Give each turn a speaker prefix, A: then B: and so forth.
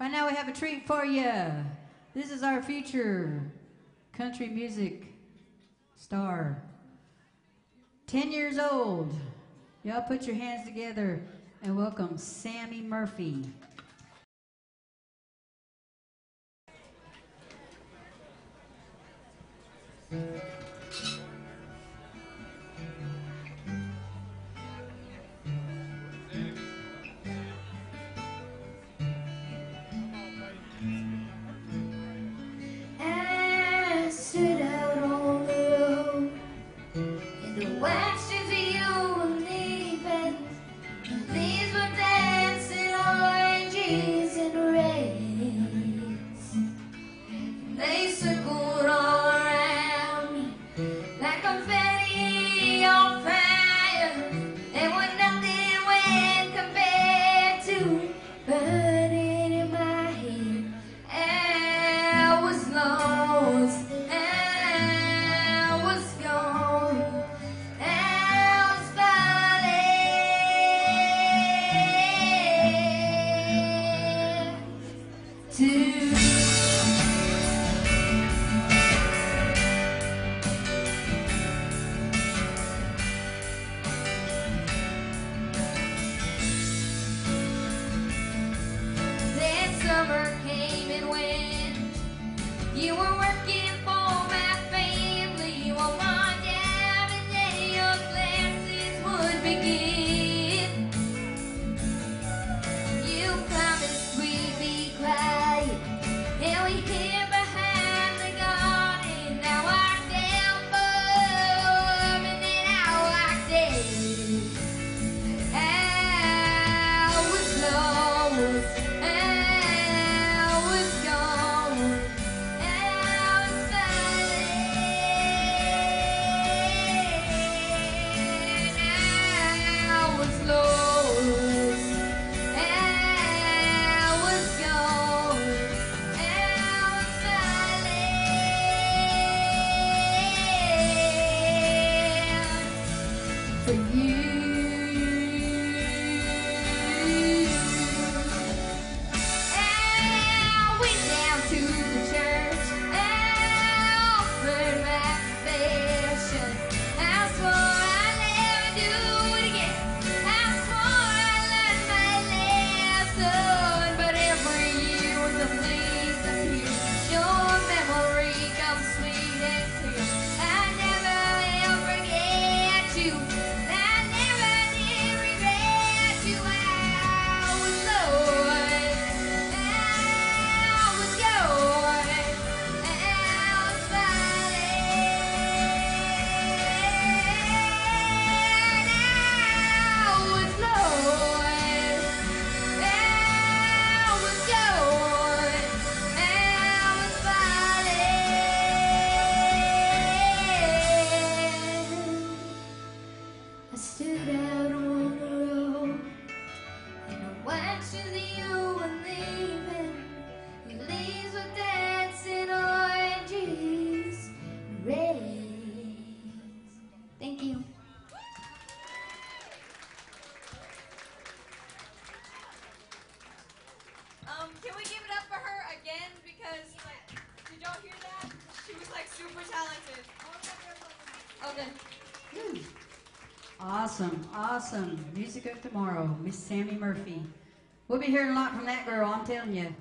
A: By now we have a treat for you. This is our future country music star. 10 years old. Y'all put your hands together and welcome Sami Murphy.
B: Confetti on fire. They were nothing when compared to burning in my head. I was lost. I was gone. I was falling. Begin. Thank you.
C: Um, can we give it up for her again? Because, like, did y'all hear that? She was, like, super talented. Okay.
A: Woo. Awesome, awesome. Music of tomorrow, Miss Sami Murphy. We'll be hearing a lot from that girl, I'm telling you.